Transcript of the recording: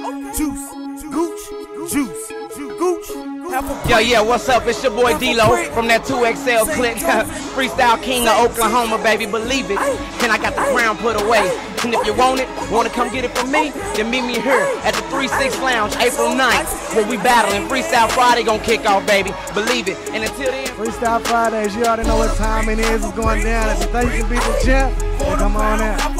juice, gooch, juice, gooch. Yeah, what's up? It's your boy D-Lo from that 2XL click. Freestyle King of Oklahoma, baby, believe it. And I got the crown put away. And if you want it, want to come get it from me, then meet me here at the 3-6 Lounge, April 9th, where we battling. Freestyle Friday gonna kick off, baby. Believe it. And until then, Freestyle Fridays, you already know what time it is. It's going down. If you think you can beat the champ, come on out.